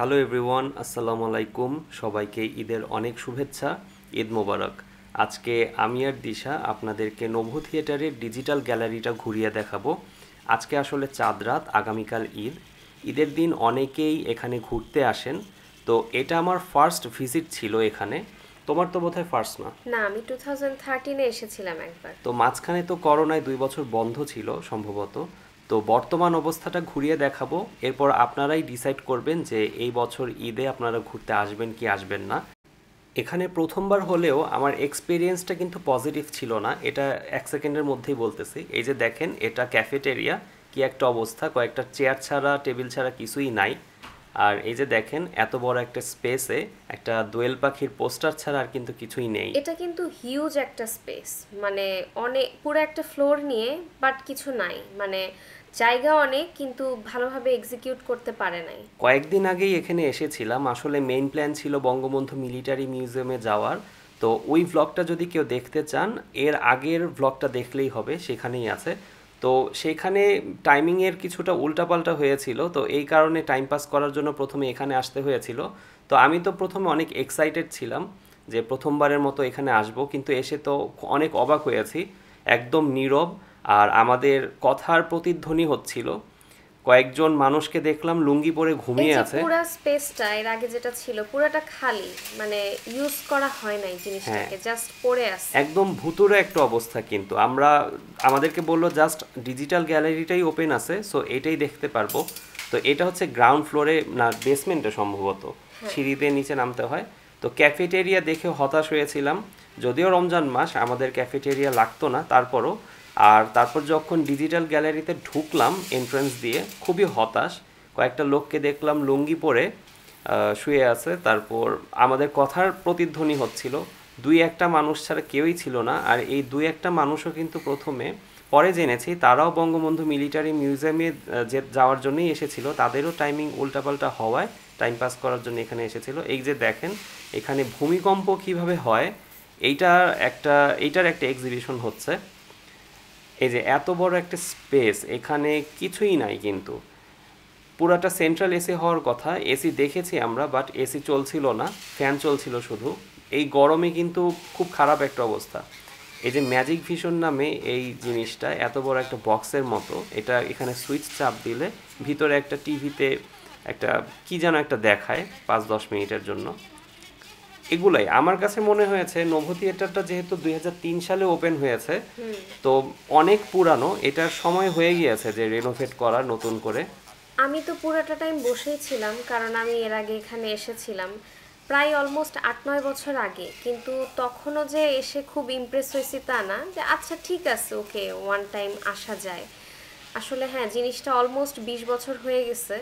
Hello everyone আসসালামু আলাইকুম। সবাইকে ঈদের অনেক শুভেচ্ছা ঈদ মোবারক। আজকে আমি আর দিশা আপনাদেরকে নভো থিয়েটারের ডিজিটাল গ্যালারিটা ঘুরিয়ে দেখাবো। আজকে আসলে চাঁদ রাত আগামীকাল ঈদ। ঈদের দিন অনেকেই এখানে ঘুরতে আসেন। তো এটা আমার ফার্স্ট ভিজিট ছিল এখানে। তোমার তো বোধহয় ফার্স্ট না? না আমি টু থাউজেন্ড থার্টিনে এসেছিলাম একবার। তো মাঝখানে তো করোনায় দুই বছর বন্ধ ছিল সম্ভবত। তো বর্তমান অবস্থাটা ঘুরিয়ে দেখাবো। এরপর আপনারাই ডিসাইড করবেন যে এই বছর ঈদে আপনারা ঘুরতে আসবেন কি আসবেন না। এখানে প্রথমবার হলেও আমার এক্সপিরিয়েন্সটা কিন্তু পজিটিভ ছিল না। এটা এক সেকেন্ডের মধ্যেই বলতেছি। এই যে দেখেন, এটা ক্যাফেটেরিয়া কি একটা অবস্থা। কয়েকটা চেয়ার ছাড়া টেবিল ছাড়া কিছুই নাই। আর এই যে দেখেন, এত বড় একটা স্পেসে একটা দোয়েল পাখির পোস্টার ছাড়া আর কিন্তু কিছুই নেই। এটা কিন্তু হিউজ একটা স্পেস মানে অনেক পুরো একটা ফ্লোর নিয়ে বাট কিছু নাই। মানে জায়গা অনেক, কিন্তু ভালোভাবে এক্সিকিউট করতে পারে নাই। কয়েকদিন আগেই এখানে এসেছিলাম। আসলে মেইন প্ল্যান ছিল বঙ্গবন্ধু মিলিটারি মিউজিয়ামে যাওয়ার। তো ওই ভ্লগটা যদি কেউ দেখতে চান, এর আগের ভ্লগটা দেখলেই হবে, সেখানেই আছে। তো সেখানে টাইমিংয়ের কিছুটা উল্টাপাল্টা হয়েছিল। তো এই কারণে টাইম পাস করার জন্য প্রথমে এখানে আসতে হয়েছিল। তো আমি তো প্রথমে অনেক এক্সাইটেড ছিলাম যে প্রথমবারের মতো এখানে আসব। কিন্তু এসে তো অনেক অবাক হয়েছি। একদম নীরব। আর আমাদের কথার প্রতিধ্বনি হচ্ছিল কয়েকজন মানুষকে দেখলাম লুঙ্গি পরে ঘুমিয়ে আছে। পুরো স্পেসটা এর আগে যেটা ছিল পুরোটা খালি মানে ইউজ করা হয় নাই জিনিসটাকে হ্যাঁ। জাস্ট পড়ে আছে। একদম ভুতুরে একটা অবস্থা কিন্তু। আমরা আমাদেরকে বলল জাস্ট ডিজিটাল গ্যালারিটাই ওপেন আছে সো এটাই দেখতে পারব। তো এটা হচ্ছে গ্রাউন্ড ফ্লোরে না বেসমেন্টে সম্ভবত। সিঁড়িতে নিচে নামতে হয়। তো ক্যাফেটেরিয়া দেখে হতাশ হয়েছিলাম। যদিও রমজান মাস আমাদের ক্যাফেটেরিয়া লাগতো না তারপরও আর তারপর যখন ডিজিটাল গ্যালারিতে ঢুকলাম এন্ট্রান্স দিয়ে, খুবই হতাশ। কয়েকটা লোককে দেখলাম লুঙ্গি পরে শুয়ে আছে। তারপর আমাদের কথার প্রতিধ্বনি হচ্ছিল। দুই একটা মানুষ ছাড়া কেউই ছিল না। আর এই দুই একটা মানুষও কিন্তু প্রথমে, পরে জেনেছি, তারাও বঙ্গবন্ধু মিলিটারি মিউজিয়ামে যে যাওয়ার জন্যই এসেছিল, তাদেরও টাইমিং উল্টাপাল্টা হওয়ায় টাইম পাস করার জন্য এখানে এসেছিল। এই যে দেখেন, এখানে ভূমিকম্প কীভাবে হয়, এইটার একটা এইটার একটা এক্সিবিশন হচ্ছে। এই যে এত বড় একটা স্পেস এখানে কিছুই নাই কিন্তু। পুরাটা সেন্ট্রাল এসি হওয়ার কথা এসি দেখেছি আমরা বাট এসি চলছিল না ফ্যান চলছিল শুধু। এই গরমে কিন্তু খুব খারাপ একটা অবস্থা। এই যে ম্যাজিক ভিশন নামে এই জিনিসটা, এত বড় একটা বক্সের মতো, এটা এখানে সুইচ চাপ দিলে ভিতরে একটা টিভিতে একটা, কি যেন একটা দেখায় পাঁচ দশ মিনিটের জন্য। এগুলাই। আমার কাছে মনে হয়েছে নোভো থিয়েটারটা যেহেতু দুই সালে ওপেন হয়েছে তো অনেক পুরানো এটার সময় হয়ে গিয়েছে যে রেনোভেট করা নতুন করে। আমি তো পুরোটা টাইম বসেই ছিলাম কারণ আমি এর আগে এখানে এসেছিলাম প্রায় অলমোস্ট আট নয় বছর আগে। কিন্তু তখনও যে এসে খুব ইমপ্রেস হয়েছি তা না যে আচ্ছা ঠিক আছে ওকে ওয়ান টাইম আসা যায়। আসলে হ্যাঁ জিনিসটা অলমোস্ট বিশ বছর হয়ে গেছে।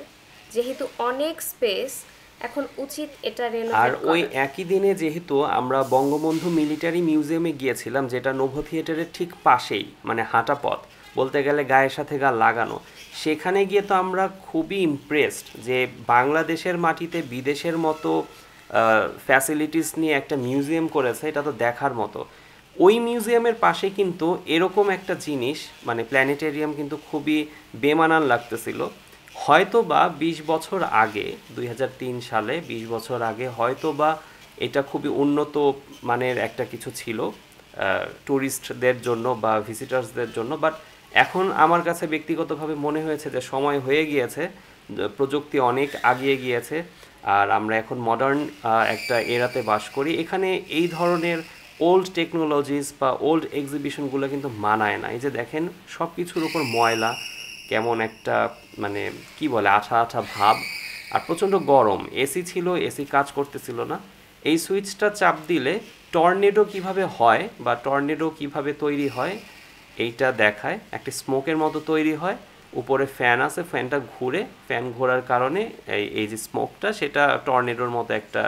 যেহেতু অনেক স্পেস এখন উচিত এটা আর ওই একই দিনে যেহেতু আমরা বঙ্গবন্ধু মিলিটারি মিউজিয়ামে গিয়েছিলাম যেটা নোভো থিয়েটারের ঠিক পাশেই মানে হাঁটা পথ বলতে গেলে গায়ের সাথে গা লাগানো। সেখানে গিয়ে তো আমরা খুবই ইমপ্রেসড যে বাংলাদেশের মাটিতে বিদেশের মতো ফ্যাসিলিটিস নিয়ে একটা মিউজিয়াম করেছে এটা তো দেখার মতো। ওই মিউজিয়ামের পাশে কিন্তু এরকম একটা জিনিস মানে প্ল্যানেটেরিয়াম কিন্তু খুবই বেমানান লাগতেছিল। হয়তো বা বিশ বছর আগে, দুই হাজার তিন সালে, বিশ বছর আগে হয়তো বা এটা খুবই উন্নত মানের একটা কিছু ছিল ট্যুরিস্টদের জন্য বা ভিজিটার্সদের জন্য। বাট এখন আমার কাছে ব্যক্তিগতভাবে মনে হয়েছে যে সময় হয়ে গিয়েছে, প্রযুক্তি অনেক আগিয়ে গিয়েছে, আর আমরা এখন মডার্ন একটা এরাতে বাস করি। এখানে এই ধরনের ওল্ড টেকনোলজিস বা ওল্ড এক্সিবিশনগুলো কিন্তু মানায় না। এই যে দেখেন সব কিছুর উপর ময়লা কেমন একটা মানে কি বলে, আঠা আঠা ভাব আর প্রচণ্ড গরম। এসি ছিল, এসি কাজ করতেছিল না। এই সুইচটা চাপ দিলে টর্নেডো কীভাবে হয় বা টর্নেডো কীভাবে তৈরি হয়, এইটা দেখায়। একটা স্মোকের মতো তৈরি হয়। উপরে ফ্যান আছে, ফ্যানটা ঘুরে, ফ্যান ঘোরার কারণে এই এই যে স্মোকটা, সেটা টর্নেডোর মতো একটা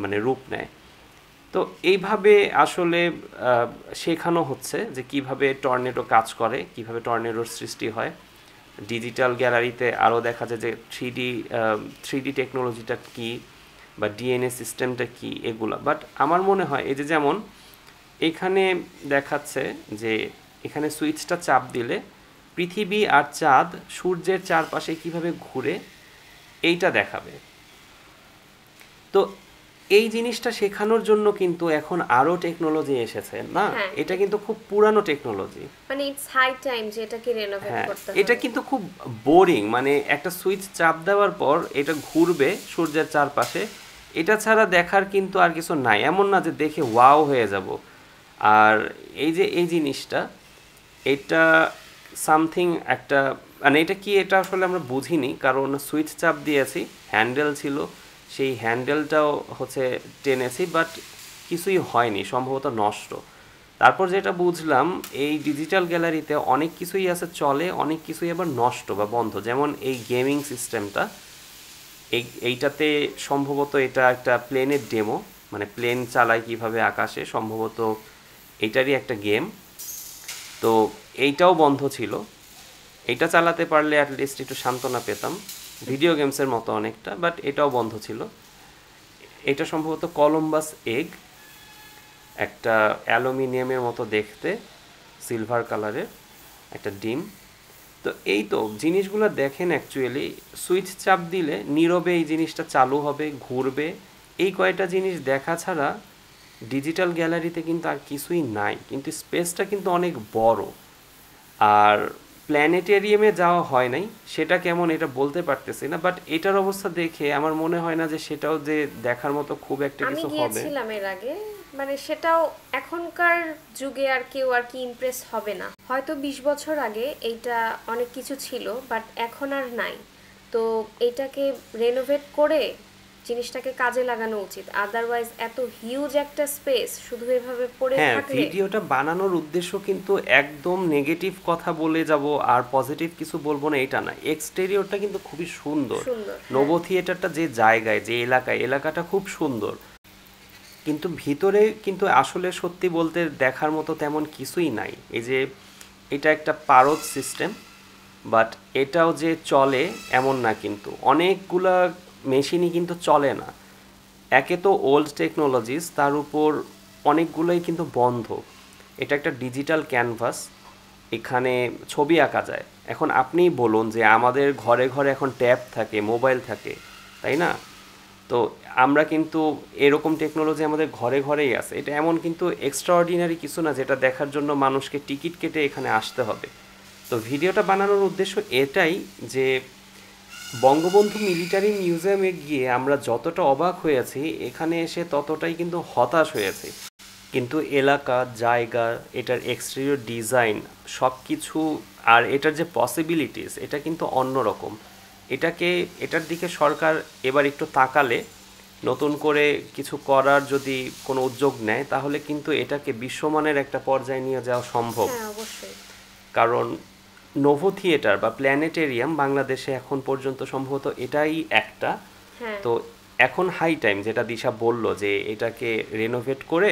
মানে রূপ নেয়। তো এইভাবে আসলে শেখানো হচ্ছে যে কীভাবে টর্নেডো কাজ করে, কীভাবে টর্নেডোর সৃষ্টি হয়। ডিজিটাল গ্যালারিতে আরও দেখা যায় যে থ্রি ডি থ্রি ডি টেকনোলজিটা কী বা ডিএনএ সিস্টেমটা কী এগুলা। বাট আমার মনে হয় এই যে যেমন এখানে দেখাচ্ছে যে এখানে সুইচটা চাপ দিলে পৃথিবী আর চাঁদ সূর্যের চারপাশে কীভাবে ঘুরে এইটা দেখাবে। তো এই জিনিসটা শেখানোর জন্য কিন্তু এখন আরও টেকনোলজি এসেছে না? হ্যাঁ। এটা কিন্তু খুব পুরানো টেকনোলজি মানে ইটস হাই টাইম যে এটাকে রেনোভেট হ্যাঁ করতে এটা কিন্তু খুব বোরিং মানে একটা সুইচ চাপ দেওয়ার পর এটা ঘুরবে সূর্যের চারপাশে। এটা ছাড়া দেখার কিন্তু আর কিছু নাই এমন না যে দেখে ওয়াও হয়ে যাব। আর এই যে এই জিনিসটা এটা সামথিং একটা মানে এটা কি এটা আসলে আমরা বুঝিনি কারণ সুইচ চাপ দিয়েছি হ্যান্ডেল ছিল। সেই হ্যান্ডেলটাও হচ্ছে টেনেছি বাট কিছুই হয়নি, সম্ভবত নষ্ট। তারপর যেটা বুঝলাম, এই ডিজিটাল গ্যালারিতে অনেক কিছুই আছে, চলে, অনেক কিছুই আবার নষ্ট বা বন্ধ। যেমন এই গেমিং সিস্টেমটা এই, এইটাতে সম্ভবত এটা একটা প্লেনের ডেমো মানে প্লেন চালায় কীভাবে আকাশে, সম্ভবত এইটারই একটা গেম তো এইটাও বন্ধ ছিল। এইটা চালাতে পারলে অ্যাটলিস্ট একটু সান্ত্বনা পেতাম। ভিডিও গেমসের মতো অনেকটা বাট এটাও বন্ধ ছিল। এটা সম্ভবত কলম্বাস এগ একটা অ্যালুমিনিয়ামের মতো দেখতে সিলভার কালারের একটা ডিম। তো এই তো, জিনিসগুলো দেখেন অ্যাকচুয়ালি সুইচ চাপ দিলে নীরবে এই জিনিসটা চালু হবে, ঘুরবে। এই কয়টা জিনিস দেখা ছাড়া ডিজিটাল গ্যালারিতে কিন্তু আর কিছুই নাই, কিন্তু স্পেসটা কিন্তু অনেক বড়। আর প্ল্যানেটেরিয়ামে যাওয়া হয় নাই সেটা কেমন এটা বলতে পারতেছি না বাট এটার অবস্থা দেখে আমার মনে হয় না যে সেটাও যে দেখার মতো খুব একটা কিছু হবে। আমি গিয়েছিলাম এর আগে মানে সেটাও এখনকার যুগে আর কেউ আর কি ইমপ্রেস হবে না। হয়তো বিশ বছর আগে এইটা অনেক কিছু ছিল বাট এখন আর নাই। তো এটাকে রেনোভেট করে জিনিসটাকে কাজে লাগানো উচিত। আদারওয়াইজ এত হিউজ একটা স্পেস শুধু এভাবে পড়ে হ্যাঁ ভিডিওটা বানানোর উদ্দেশ্য কিন্তু একদম নেগেটিভ কথা বলে যাব আর পজিটিভ কিছু বলব না এটা না। এক্সটেরিয়রটা কিন্তু খুবই সুন্দর। হ্যাঁ। থিয়েটারটা যে জায়গায় যে এলাকায় এলাকাটা খুব সুন্দর। কিন্তু ভিতরে কিন্তু আসলে সত্যি বলতে দেখার মতো তেমন কিছুই নাই। এই যে এটা একটা পারদ সিস্টেম বাট এটাও যে চলে এমন না কিন্তু। অনেকগুলা মেশিনই কিন্তু চলে না। একে তো ওল্ড টেকনোলজিস তার উপর অনেকগুলোই কিন্তু বন্ধ। এটা একটা ডিজিটাল ক্যানভাস এখানে ছবি আঁকা যায়। এখন আপনিই বলুন যে আমাদের ঘরে ঘরে এখন ট্যাব থাকে, মোবাইল থাকে, তাই না? তো আমরা কিন্তু এরকম টেকনোলজি আমাদের ঘরে ঘরেই আছে। এটা এমন কিন্তু এক্সট্রাঅর্ডিনারি কিছু না, যেটা দেখার জন্য মানুষকে টিকিট কেটে এখানে আসতে হবে। তো ভিডিওটা বানানোর উদ্দেশ্য এটাই যে বঙ্গবন্ধু মিলিটারি মিউজিয়ামে গিয়ে আমরা যতটা অবাক হয়েছি এখানে এসে ততটাই কিন্তু হতাশ হয়েছি কিন্তু এলাকা জায়গা এটার এক্সটেরিয়র ডিজাইন সব কিছু আর এটার যে পসিবিলিটিস এটা কিন্তু অন্যরকম। এটাকে এটার দিকে সরকার এবার একটু তাকালে নতুন করে কিছু করার যদি কোনো উদ্যোগ নেয় তাহলে কিন্তু এটাকে বিশ্বমানের একটা পর্যায়ে নিয়ে যাওয়া সম্ভব। হ্যাঁ কারণ নোভো থিয়েটার বা প্ল্যানেটেরিয়াম বাংলাদেশে এখন পর্যন্ত সম্ভবত এটাই একটা। হ্যাঁ। তো এখন হাই টাইম যেটা দিশা বলল যে এটাকে রেনোভেট করে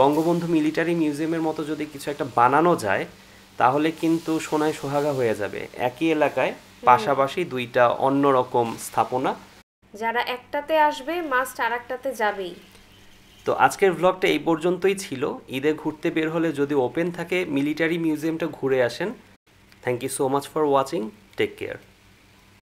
বঙ্গবন্ধু মিলিটারি মিউজিয়ামের মতো যদি কিছু একটা বানানো যায় তাহলে কিন্তু সোনায় সোহাগা হয়ে যাবে। একই এলাকায় পাশাপাশি দুইটা অন্যরকম স্থাপনা। যারা একটাতে আসবে মাস্ট আর একটাতে যাবেই। তো আজকের ভ্লগটা এই পর্যন্তই ছিল। ঈদে ঘুরতে বের হলে যদি ওপেন থাকে মিলিটারি মিউজিয়ামটা ঘুরে আসেন। Thank you so much for watching. Take care.